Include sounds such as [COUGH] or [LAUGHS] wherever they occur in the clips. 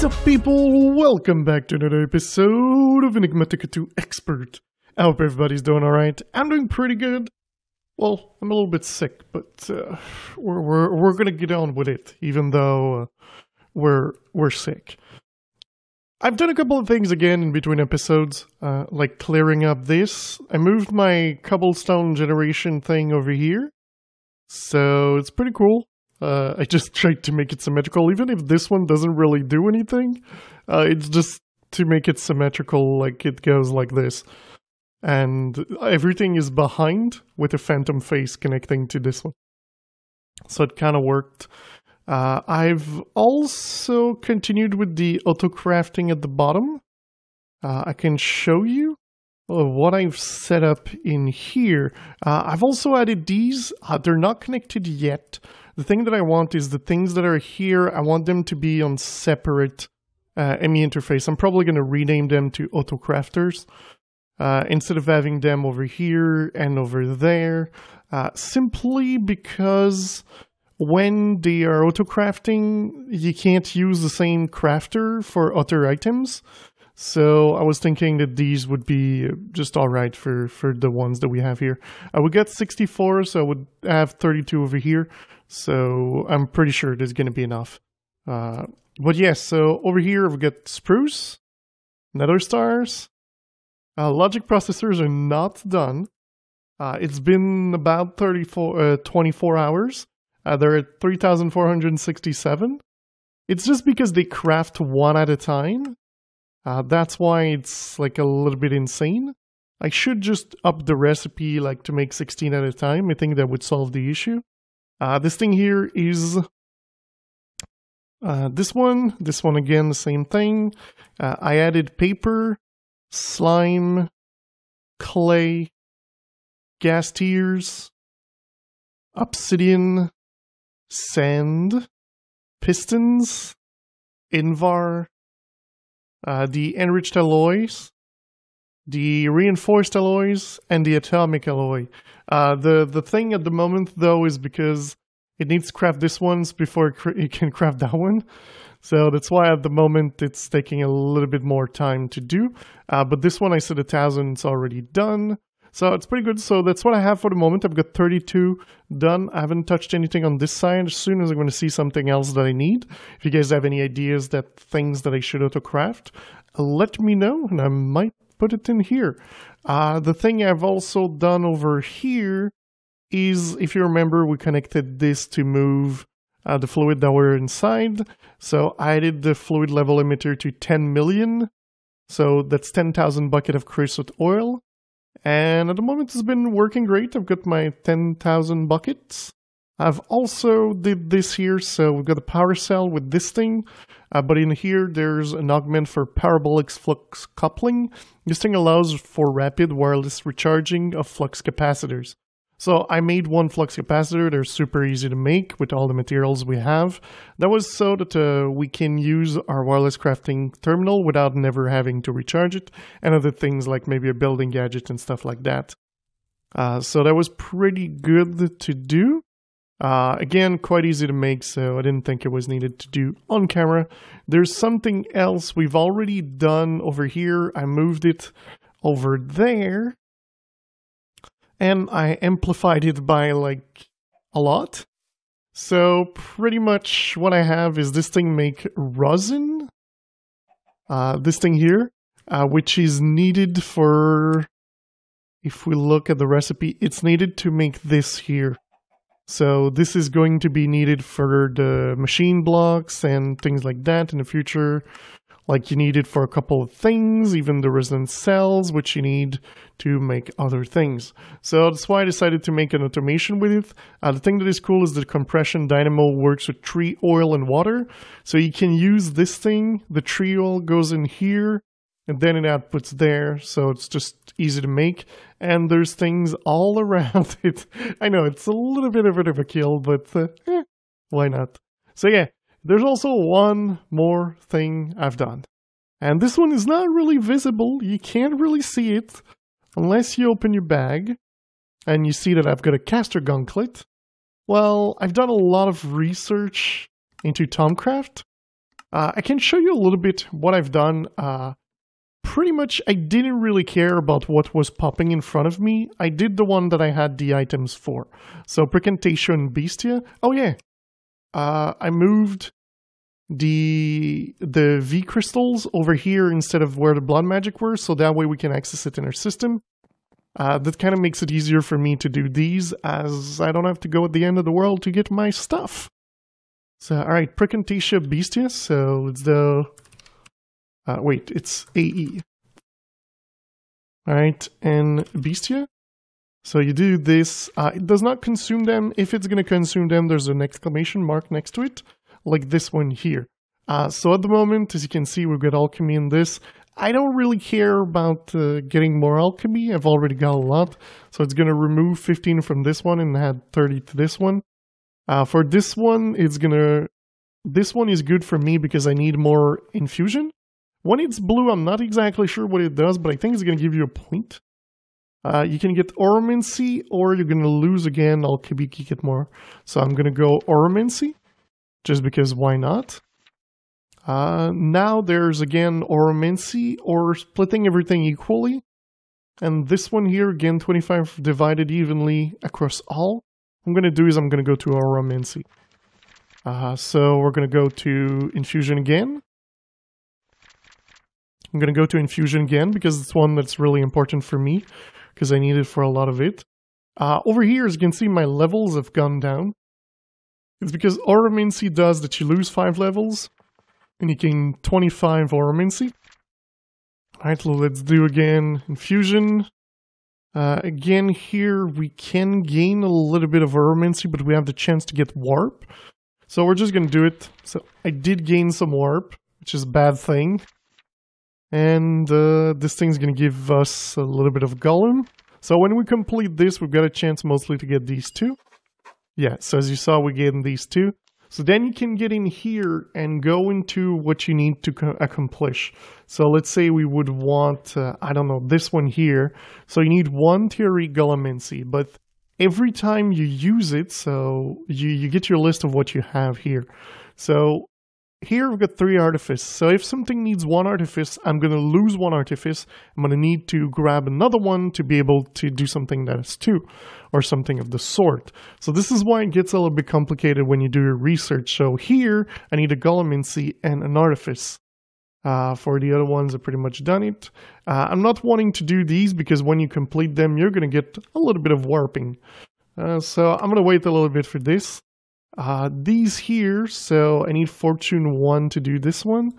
What's up, people? Welcome back to another episode of Enigmatica 2 Expert. I hope everybody's doing alright. I'm doing pretty good. Well, I'm a little bit sick, but uh, we're, we're, we're gonna get on with it, even though uh, we're, we're sick. I've done a couple of things again in between episodes, uh, like clearing up this. I moved my cobblestone generation thing over here, so it's pretty cool. Uh, I just [LAUGHS] tried to make it symmetrical, even if this one doesn't really do anything. Uh, it's just to make it symmetrical, like it goes like this. And everything is behind with a phantom face connecting to this one. So it kind of worked. Uh, I've also continued with the auto crafting at the bottom. Uh, I can show you uh, what I've set up in here. Uh, I've also added these. They're not connected yet. The thing that I want is the things that are here, I want them to be on separate uh, ME interface. I'm probably going to rename them to AutoCrafters uh, instead of having them over here and over there, uh, simply because when they are auto-crafting, you can't use the same crafter for other items. So I was thinking that these would be just all right for, for the ones that we have here. I would get 64, so I would have 32 over here. So I'm pretty sure there's going to be enough. Uh, but yes, so over here we've got spruce, nether stars. Uh, logic processors are not done. Uh, it's been about 34, uh, 24 hours. Uh, they're at 3,467. It's just because they craft one at a time. Uh, that's why it's like a little bit insane. I should just up the recipe like to make 16 at a time. I think that would solve the issue. Uh, this thing here is uh, this one. This one again, the same thing. Uh, I added paper, slime, clay, ghast tears, obsidian, sand, pistons, invar, uh, the enriched alloys, the reinforced alloys, and the atomic alloy. Uh, the the thing at the moment though is because it needs to craft this ones before [LAUGHS] it can craft that one. So that's why at the moment it's taking a little bit more time to do. Uh, but this one I said a thousand, it's already done. So it's pretty good. So that's what I have for the moment. I've got 32 done. I haven't touched anything on this side. As soon as I'm going to see something else that I need, if you guys have any ideas that things that I should auto craft, let me know and I might put it in here. Uh, the thing I've also done over here is, if you remember, we connected this to move uh, the fluid that were inside. So I did the fluid level emitter to 10 million. So that's 10,000 bucket of creosote oil. And at the moment it's been working great. I've got my 10,000 buckets. I've also did this here, so we've got a power cell with this thing, uh, but in here there's an augment for parabolic flux coupling. This thing allows for rapid wireless recharging of flux capacitors. So I made one flux capacitor. They're super easy to make with all the materials we have. That was so that uh, we can use our wireless crafting terminal without never having to recharge it and other things like maybe a building gadget and stuff like that. Uh, so that was pretty good to do. Uh, again, quite easy to make, so I didn't think it was needed to do on camera. There's something else we've already done over here. I moved it over there and I amplified it by like a lot. So pretty much what I have is this thing make rosin, uh, this thing here, uh, which is needed for, if we look at the recipe, it's needed to make this here. So this is going to be needed for the machine blocks and things like that in the future. Like you need it for a couple of things, even the resonance cells, which you need to make other things. So that's why I decided to make an automation with it. Uh, the thing that is cool is the compression dynamo works with tree oil and water. So you can use this thing, the tree oil goes in here, and then it outputs there. So it's just easy to make. And there's things all around [LAUGHS] it. I know it's a little bit of a kill, but uh, eh, why not? So yeah, there's also one more thing I've done. And this one is not really visible. You can't really see it unless you open your bag and you see that I've got a caster gauntlet. Well, I've done a lot of research into Thaumcraft. Uh, I can show you a little bit what I've done. Uh, pretty much, I didn't really care about what was popping in front of me. I did the one that I had the items for. So, Precantation Bestia. Oh, yeah. Uh, I moved the the V crystals over here instead of where the blood magic were, so that way we can access it in our system. Uh, that kind of makes it easier for me to do these, as I don't have to go at the end of the world to get my stuff. So, alright, Precantatia Bestia, so it's the... Uh, wait, it's AE. Alright, and Bestia. So you do this, uh, it does not consume them. If it's going to consume them, there's an exclamation mark next to it, like this one here. Uh, so at the moment, as you can see, we've got alchemy in this. I don't really care about uh, getting more alchemy. I've already got a lot. So it's going to remove 15 from this one and add 30 to this one. Uh, for this one, it's going to... This one is good for me because I need more infusion. When it's blue, I'm not exactly sure what it does, but I think it's going to give you a point. Uh, you can get Auromancy, or you're going to lose again I'll Alchemy get more. So I'm going to go Auromancy, just because why not? Uh, now there's again Auromancy, or splitting everything equally. And this one here, again, 25 divided evenly across all. I'm going to do is I'm going to go to Auromancy. Uh, so we're going to go to Infusion again. I'm going to go to Infusion again because it's one that's really important for me because I need it for a lot of it. Uh, over here, as you can see, my levels have gone down. It's because Auromancy does that you lose 5 levels, and you gain 25 Auromancy. Alright, let's do again Infusion. Uh, again, here we can gain a little bit of Auromancy, but we have the chance to get Warp. So we're just going to do it. So I did gain some Warp, which is a bad thing. And uh, this thing's to give us a little bit of Golem. So when we complete this, we've got a chance mostly to get these two. Yeah, so as you saw, we get these two. So then you can get in here and go into what you need to accomplish. So let's say we would want, uh, I don't know, this one here. So you need one Theory Golemancy, but every time you use it, so you, you get your list of what you have here. So here we've got three artifice. So if something needs one artifice, I'm going to lose one artifice. I'm going to need to grab another one to be able to do something that is two or something of the sort. So this is why it gets a little bit complicated when you do your research. So here I need a Golemancy and an artifice. Uh, for the other ones, I've pretty much done it. Uh, I'm not wanting to do these because when you complete them, you're going to get a little bit of warping. Uh, so I'm going to wait a little bit for this. Uh, these here, so I need Fortune 1 to do this one.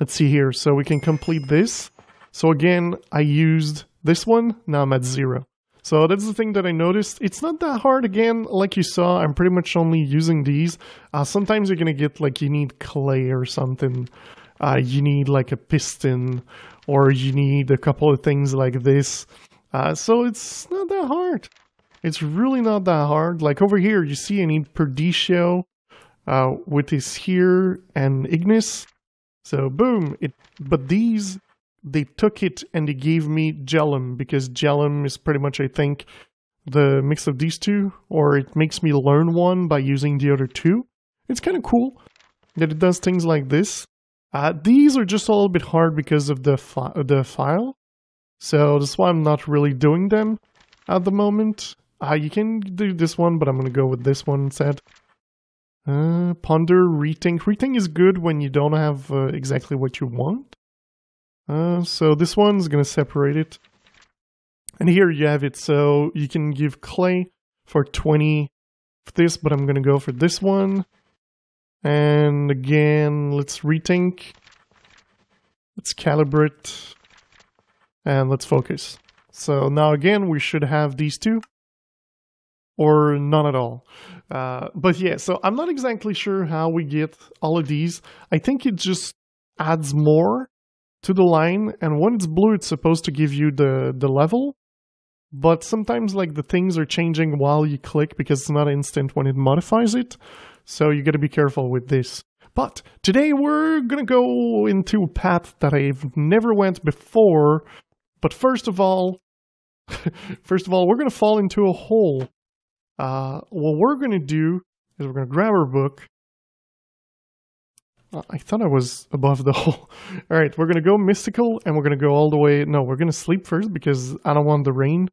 Let's see here. So we can complete this. So again, I used this one. Now I'm at zero. So that's the thing that I noticed. It's not that hard again, like you saw. I'm pretty much only using these. Uh, sometimes you're going to get like you need clay or something. Uh, you need like a piston or you need a couple of things like this. Uh, so it's not that hard. It's really not that hard. Like over here, you see I need Perditio uh, with this here and Ignis. So boom, it. But these, they took it and they gave me Gelum because Gelum is pretty much, I think, the mix of these two, or it makes me learn one by using the other two. It's kind of cool that it does things like this. Uh, these are just a little bit hard because of the, fi the file. So that's why I'm not really doing them at the moment. Uh, you can do this one, but I'm going to go with this one instead. Uh, ponder, rethink. Rethink is good when you don't have uh, exactly what you want. Uh, so this one's going to separate it. And here you have it. So you can give clay for 20 for this, but I'm going to go for this one. And again, let's rethink. Let's calibrate. And let's focus. So now again, we should have these two or none at all. Uh, but yeah, so I'm not exactly sure how we get all of these. I think it just adds more to the line, and when it's blue, it's supposed to give you the, the level. But sometimes like the things are changing while you click because it's not instant when it modifies it. So you gotta be careful with this. But today we're gonna go into a path that I've never went before. But first of all, [LAUGHS] first of all, we're gonna fall into a hole uh, what we're going to do is we're going to grab our book. Uh, I thought I was above the [LAUGHS] hole. All right, we're going to go mystical and we're going to go all the way. No, we're going to sleep first because I don't want the rain.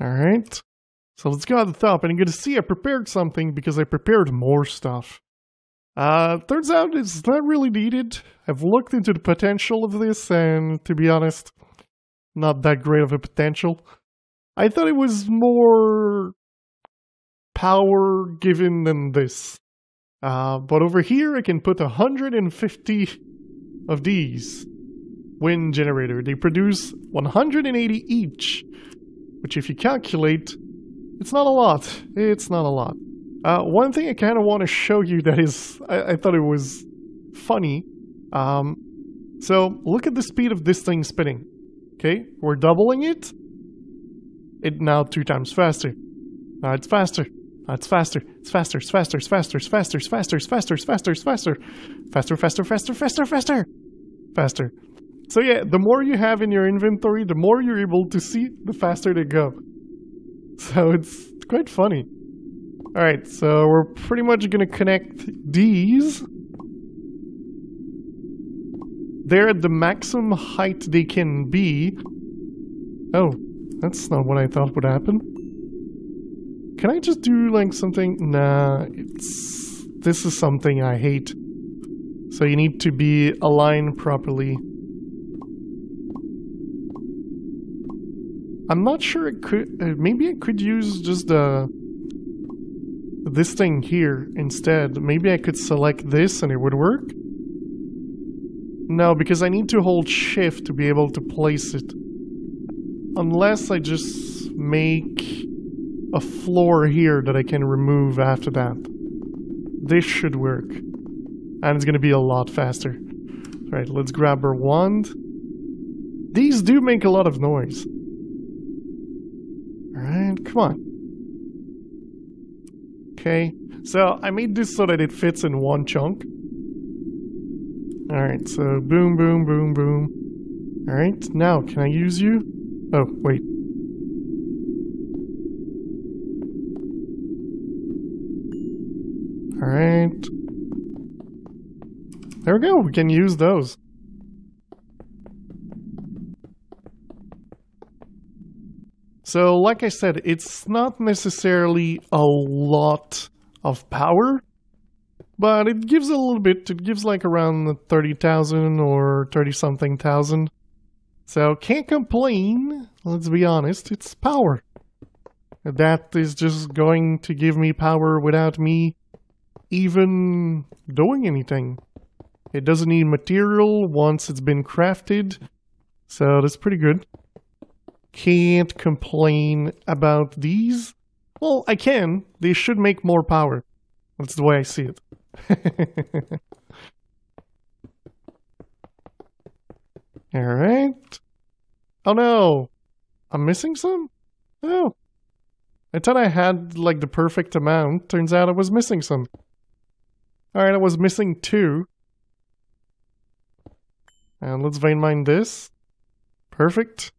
All right. So let's go at the top and you're to see I prepared something because I prepared more stuff. Uh, turns out it's not really needed. I've looked into the potential of this and to be honest, not that great of a potential. I thought it was more power given than this. Uh, but over here, I can put 150 of these wind generator. They produce 180 each, which if you calculate, it's not a lot. It's not a lot. Uh, one thing I kind of want to show you that is, I, I thought it was funny. Um, so look at the speed of this thing spinning. Okay, we're doubling it. It now two times faster. Now it's faster. Uh, it's faster. It's faster. It's faster. It's faster. It's faster. It's faster. It's faster. It's faster. It's faster. Faster. Faster. Faster. Faster. Faster. Faster. So yeah, the more you have in your inventory, the more you're able to see, the faster they go. So it's quite funny. All right, so we're pretty much gonna connect these. They're at the maximum height they can be. Oh, that's not what I thought would happen. Can I just do like something? Nah, it's... This is something I hate. So you need to be aligned properly. I'm not sure it could... Uh, maybe I could use just the... This thing here instead. Maybe I could select this and it would work? No, because I need to hold shift to be able to place it. Unless I just make a floor here that I can remove after that. This should work. And it's going to be a lot faster. All right, let's grab our wand. These do make a lot of noise. Alright, come on. Okay, so I made this so that it fits in one chunk. Alright, so boom, boom, boom, boom. Alright, now can I use you? Oh, wait. Alright. There we go, we can use those. So, like I said, it's not necessarily a lot of power, but it gives a little bit. It gives like around 30,000 or 30 something thousand. So, can't complain. Let's be honest, it's power. That is just going to give me power without me even doing anything. It doesn't need material once it's been crafted, so that's pretty good. Can't complain about these. Well, I can. They should make more power. That's the way I see it. [LAUGHS] Alright. Oh no! I'm missing some? Oh. I thought I had, like, the perfect amount. Turns out I was missing some. Alright, I was missing two. And let's vein mine this. Perfect.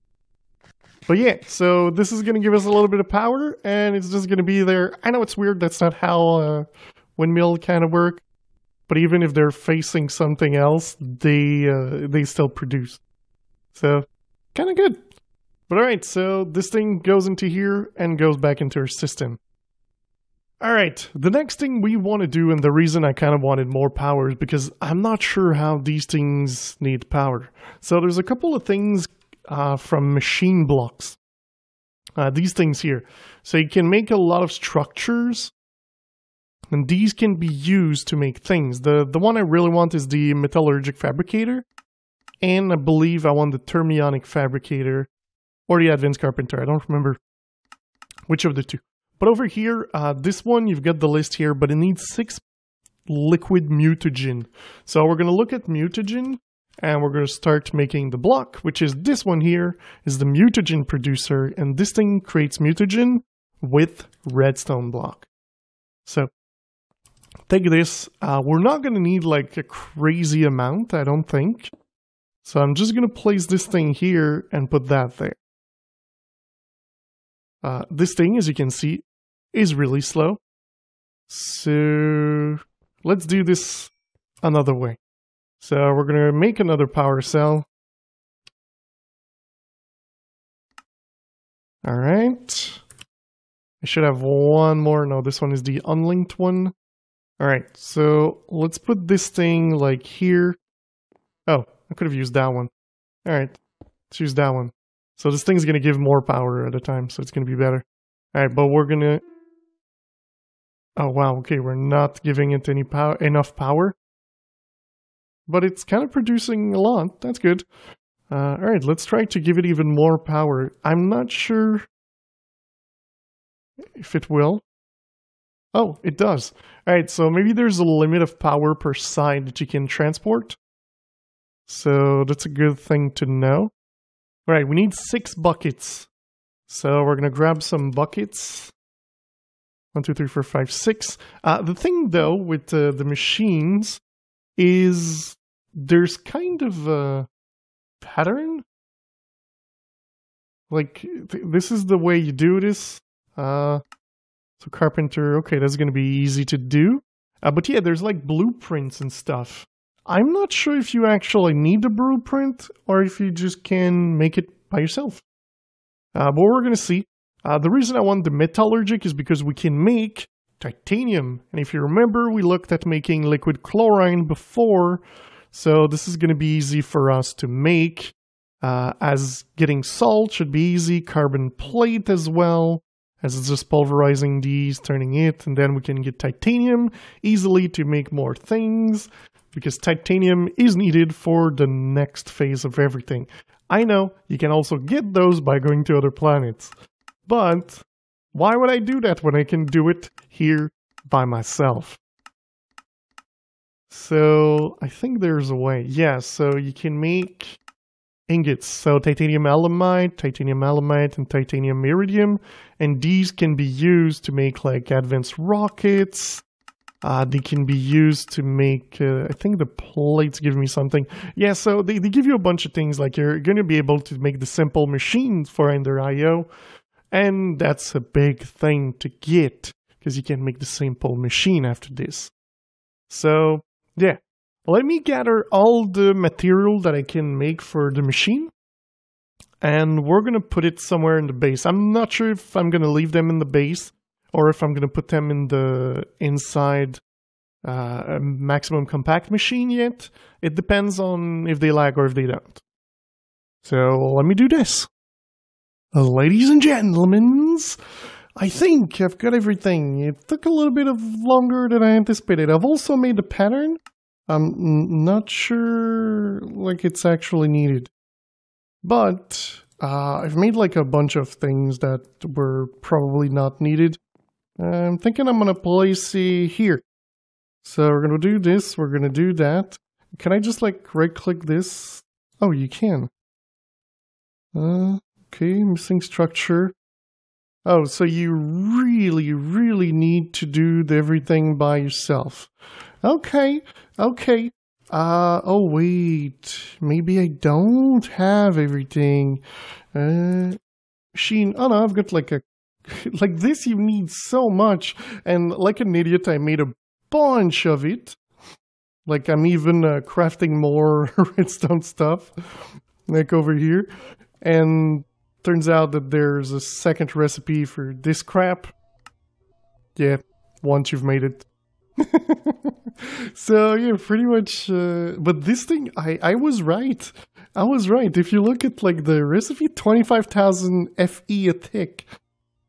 But yeah, so this is going to give us a little bit of power, and it's just going to be there. I know it's weird, that's not how uh, windmill kind of work. But even if they're facing something else, they uh, they still produce. So, kind of good. But alright, so this thing goes into here and goes back into our system. All right, the next thing we want to do, and the reason I kind of wanted more power is because I'm not sure how these things need power. So there's a couple of things uh, from machine blocks. Uh, these things here. So you can make a lot of structures, and these can be used to make things. The, the one I really want is the metallurgic fabricator, and I believe I want the thermionic fabricator, or the advanced carpenter. I don't remember which of the two. But over here, uh, this one, you've got the list here, but it needs six liquid mutagen. So we're going to look at mutagen and we're going to start making the block, which is this one here, is the mutagen producer. And this thing creates mutagen with redstone block. So take this. Uh, we're not going to need like a crazy amount, I don't think. So I'm just going to place this thing here and put that there. Uh, this thing, as you can see, is really slow. So let's do this another way. So we're going to make another power cell. All right. I should have one more. No, this one is the unlinked one. All right, so let's put this thing like here. Oh, I could have used that one. All right, let's use that one. So this thing's going to give more power at a time, so it's going to be better. All right, but we're going to... Oh, wow, okay, we're not giving it any power, enough power. But it's kind of producing a lot. That's good. Uh, all right, let's try to give it even more power. I'm not sure if it will. Oh, it does. All right, so maybe there's a limit of power per side that you can transport. So that's a good thing to know. All right, we need six buckets. So we're going to grab some buckets. One, two, three, four, five, six. Uh, the thing, though, with uh, the machines is there's kind of a pattern. Like, th this is the way you do this. Uh, so carpenter, okay, that's going to be easy to do. Uh, but yeah, there's like blueprints and stuff. I'm not sure if you actually need a blueprint or if you just can make it by yourself. Uh, but we're going to see. Uh, the reason I want the metallurgic is because we can make titanium. And if you remember, we looked at making liquid chlorine before. So this is going to be easy for us to make. Uh, as getting salt should be easy, carbon plate as well as it's just pulverizing these, turning it, and then we can get titanium easily to make more things, because titanium is needed for the next phase of everything. I know, you can also get those by going to other planets, but why would I do that when I can do it here by myself? So, I think there's a way. Yeah, so you can make ingots. So titanium alemite, titanium alemite, and titanium iridium. And these can be used to make like advanced rockets. Uh, they can be used to make, uh, I think the plates give me something. Yeah, so they, they give you a bunch of things, like you're going to be able to make the simple machines for Ender IO. And that's a big thing to get, because you can make the simple machine after this. So, yeah, let me gather all the material that I can make for the machine. And we're going to put it somewhere in the base. I'm not sure if I'm going to leave them in the base or if I'm going to put them in the inside uh, maximum compact machine yet. It depends on if they lag or if they don't. So let me do this. Ladies and gentlemen, I think I've got everything. It took a little bit of longer than I anticipated. I've also made a pattern I'm not sure like it's actually needed. But uh, I've made like a bunch of things that were probably not needed. I'm thinking I'm going to place it here. So we're going to do this, we're going to do that. Can I just like right click this? Oh, you can. Uh, okay, missing structure. Oh, so you really, really need to do everything by yourself. Okay, okay. Uh, oh wait, maybe I don't have everything. Uh, Sheen, oh no, I've got like a, [LAUGHS] like this you need so much. And like an idiot, I made a bunch of it. Like I'm even uh, crafting more [LAUGHS] redstone stuff, like over here. And turns out that there's a second recipe for this crap. Yeah, once you've made it. [LAUGHS] so yeah, pretty much. Uh, but this thing, I I was right. I was right. If you look at like the recipe, twenty five thousand FE a tick,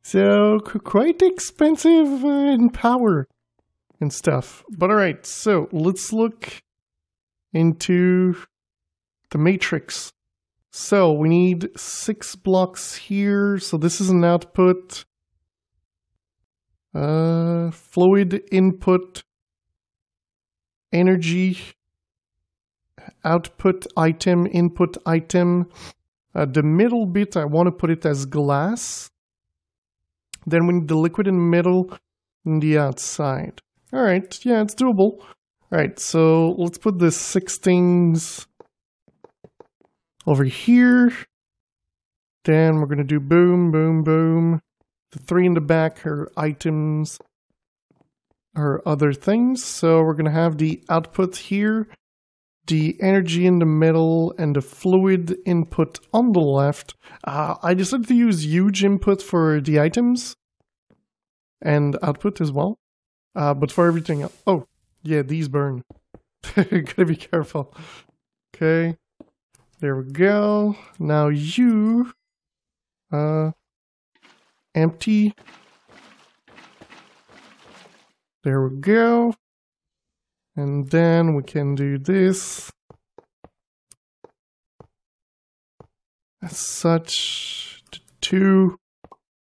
so quite expensive uh, in power and stuff. But all right, so let's look into the matrix. So we need six blocks here. So this is an output. Uh, fluid input, energy, output item, input item. Uh, the middle bit, I want to put it as glass. Then we need the liquid in the middle and the outside. All right, yeah, it's doable. All right, so let's put the six things over here. Then we're to do boom, boom, boom. The three in the back are items. or other things. So we're to have the output here, the energy in the middle, and the fluid input on the left. Uh, I decided to use huge input for the items and output as well. Uh, but for everything else, oh, yeah, these burn. [LAUGHS] Gotta be careful. Okay, there we go. Now you, uh, empty. There we go. And then we can do this. As such, the two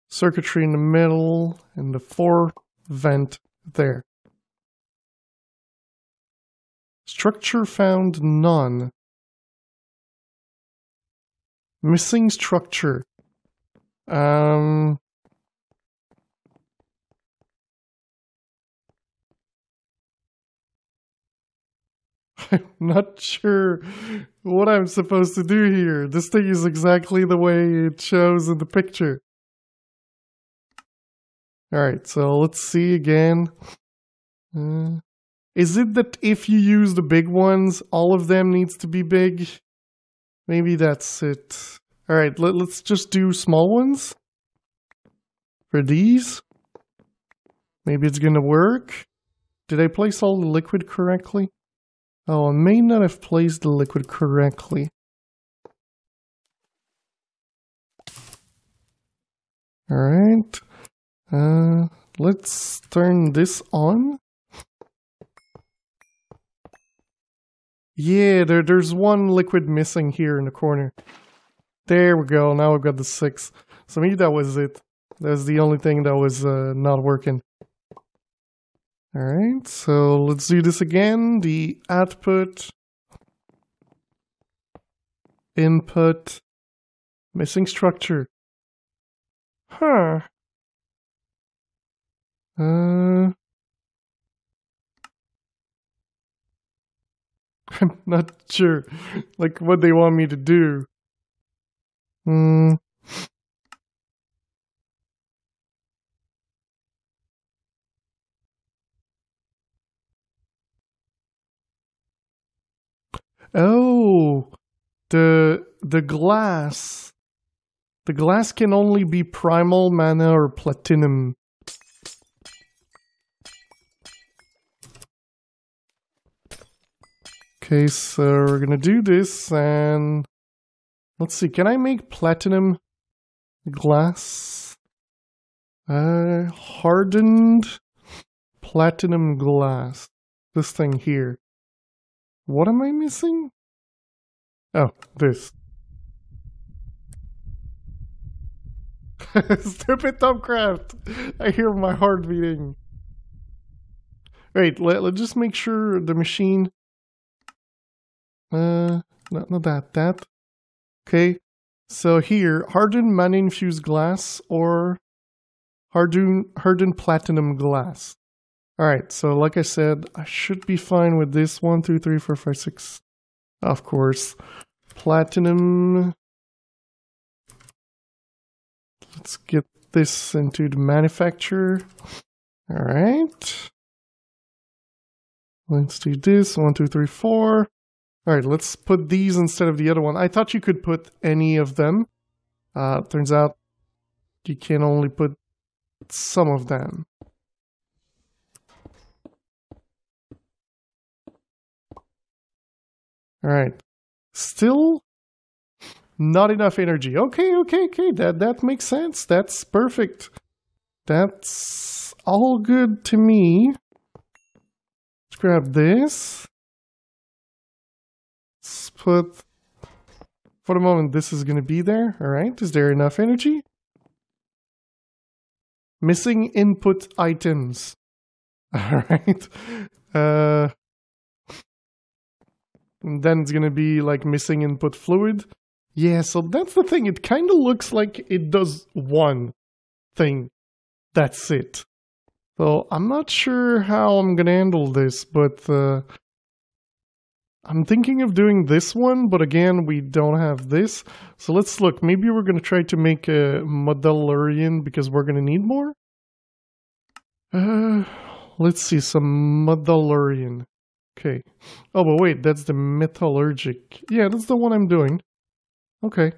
circuitry in the middle and the four vent there. Structure found none. Missing structure. Um, [LAUGHS] I'm not sure what I'm supposed to do here. This thing is exactly the way it shows in the picture. Alright, so let's see again. Uh, is it that if you use the big ones, all of them needs to be big? Maybe that's it. Alright, let, let's just do small ones. For these. Maybe it's gonna work. Did I place all the liquid correctly? Oh, I may not have placed the liquid correctly. Alright. Uh, let's turn this on. Yeah, there, there's one liquid missing here in the corner. There we go, now we've got the six. So maybe that was it. That's the only thing that was uh, not working. Alright, so let's do this again. The output, input, missing structure. Huh. Uh, [LAUGHS] I'm not sure, like, what they want me to do. Hmm. Oh, the the glass. The glass can only be primal mana or platinum. Okay, so we're gonna do this and let's see, can I make platinum glass? Uh, hardened platinum glass. This thing here. What am I missing? Oh, this. [LAUGHS] Stupid Thaumcraft! I hear my heart beating. Wait, let, let's just make sure the machine... Uh, not, not that, that. Okay, so here, hardened mana-infused glass or hardened, hardened platinum glass. Alright, so like I said, I should be fine with this. One, two, three, four, five, six. Of course. Platinum. Let's get this into the manufacturer. Alright. Let's do this. One, two, three, four. Alright, let's put these instead of the other one. I thought you could put any of them. Uh, turns out you can only put some of them. All right. Still not enough energy. Okay, okay, okay. That that makes sense. That's perfect. That's all good to me. Let's grab this. Let's put for the moment this is going to be there. All right. Is there enough energy? Missing input items. [LAUGHS] All right. Uh and then it's gonna be like missing input fluid. Yeah, so that's the thing. It kind of looks like it does one thing. That's it. So I'm not sure how I'm gonna handle this, but uh, I'm thinking of doing this one, but again, we don't have this. So let's look. Maybe we're gonna try to make a Modellurian because we're gonna need more. Uh, let's see, some Metallurian. Okay. Oh, but wait, that's the Metallurgic. Yeah, that's the one I'm doing. Okay.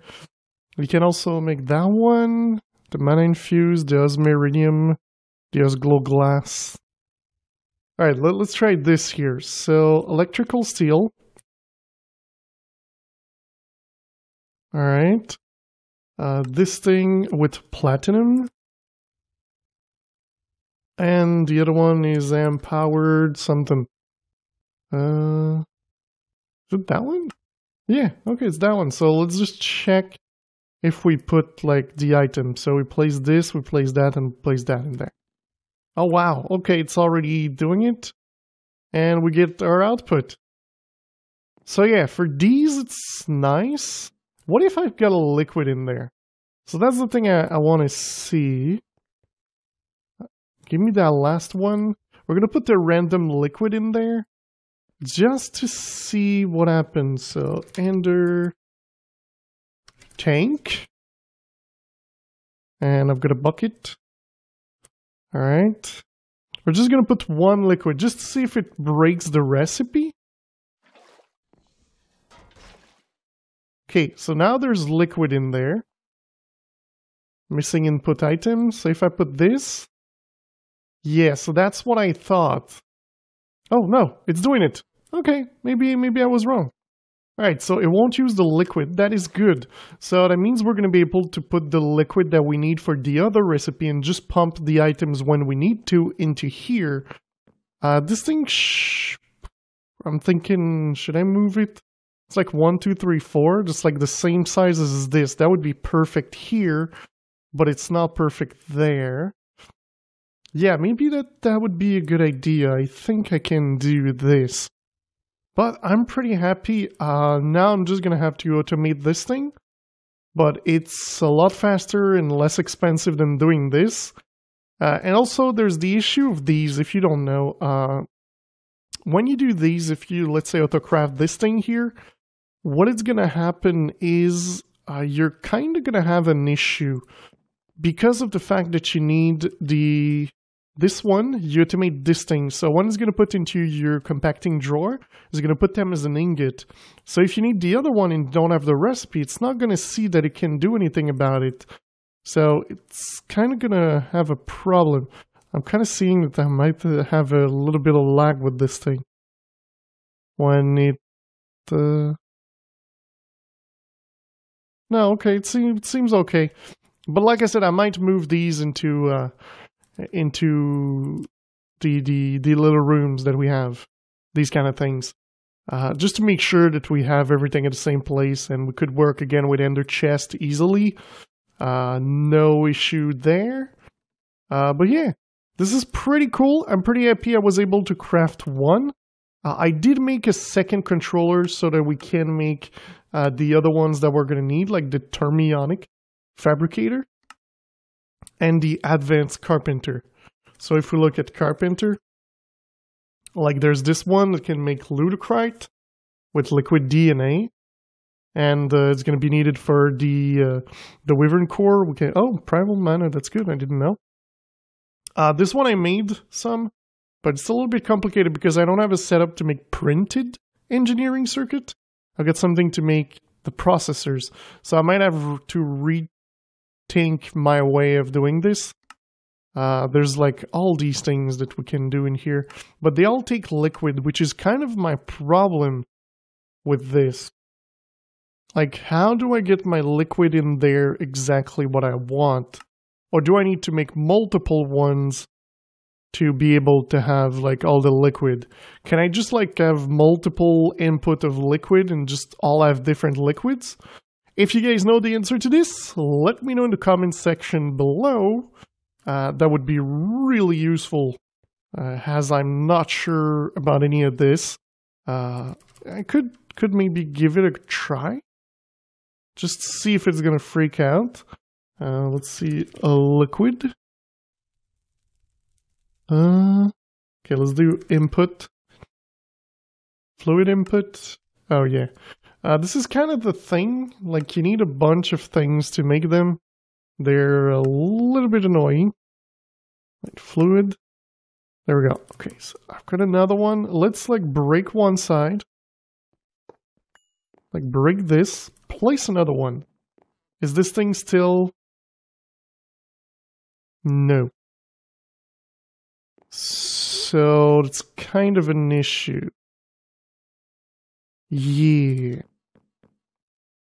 We can also make that one, the Mana Infused, the Osmiridium, the Osglow Glass. Alright, let, let's try this here. So, Electrical Steel. Alright. Uh, this thing with Platinum. And the other one is empowered something. Uh, is it that one? Yeah, okay, it's that one. So let's just check if we put like the item. So we place this, we place that, and place that in there. Oh wow, okay, it's already doing it. And we get our output. So yeah, for these it's nice. What if I've got a liquid in there? So that's the thing I, I want to see. Give me that last one. We're going to put the random liquid in there just to see what happens. So, ender tank. And I've got a bucket. All right. We're just going to put one liquid just to see if it breaks the recipe. Okay, so now there's liquid in there. Missing input item. So if I put this, yeah, so that's what I thought. Oh, no, it's doing it. Okay, maybe maybe I was wrong. Alright, so it won't use the liquid. That is good. So that means we're going to be able to put the liquid that we need for the other recipe and just pump the items when we need to into here. Uh, this thing, I'm thinking, should I move it? It's like one, two, three, four, just like the same size as this. That would be perfect here, but it's not perfect there. Yeah, maybe that, that would be a good idea. I think I can do this. But I'm pretty happy. Uh, now I'm just going to have to automate this thing. But it's a lot faster and less expensive than doing this. Uh, and also, there's the issue of these, if you don't know. Uh, when you do these, if you, let's say, autocraft this thing here, what is going to happen is uh, you're kind of going to have an issue because of the fact that you need the this one, you automate this thing. So one is going to put into your compacting drawer, is going to put them as an ingot. So if you need the other one and don't have the recipe, it's not going to see that it can do anything about it. So it's kind of going to have a problem. I'm kind of seeing that I might have a little bit of lag with this thing. When it... Uh... No, okay, it, seems, it seems okay. But like I said, I might move these into... Uh, into the the the little rooms that we have, these kind of things, uh, just to make sure that we have everything at the same place and we could work again with Ender Chest easily. Uh, no issue there. Uh, but yeah, this is pretty cool. I'm pretty happy I was able to craft one. Uh, I did make a second controller so that we can make uh, the other ones that we're going to need, like the Thermionic Fabricator and the advanced carpenter. So if we look at carpenter, like there's this one that can make ludicrite with liquid DNA, and uh, it's going to be needed for the uh, the wyvern core. We can oh primal mana. That's good. I didn't know. Uh, this one I made some, but it's a little bit complicated because I don't have a setup to make printed engineering circuit. I've got something to make the processors, so I might have to re think my way of doing this. Uh, there's like all these things that we can do in here, but they all take liquid, which is kind of my problem with this. Like, how do I get my liquid in there exactly what I want? Or do I need to make multiple ones to be able to have like all the liquid? Can I just like have multiple input of liquid and just all have different liquids? If you guys know the answer to this, let me know in the comments section below. Uh, that would be really useful, uh, as I'm not sure about any of this. Uh, I could could maybe give it a try, just see if it's gonna freak out. Uh, let's see, a liquid. Uh, okay, let's do input. Fluid input. Oh yeah. Uh, this is kind of the thing. Like, you need a bunch of things to make them. They're a little bit annoying. Like fluid. There we go. Okay, so I've got another one. Let's like break one side. Like break this. Place another one. Is this thing still... No. So it's kind of an issue. Yeah.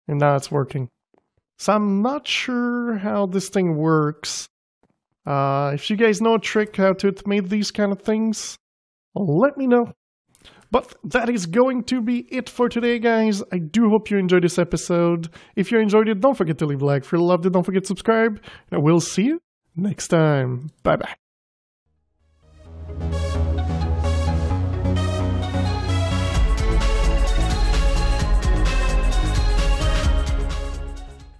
And now it's working. So I'm not sure how this thing works. Uh, if you guys know a trick how to automate these kind of things, let me know. But that is going to be it for today, guys. I do hope you enjoyed this episode. If you enjoyed it, don't forget to leave a like. If you loved it, don't forget to subscribe. And we'll see you next time. Bye bye.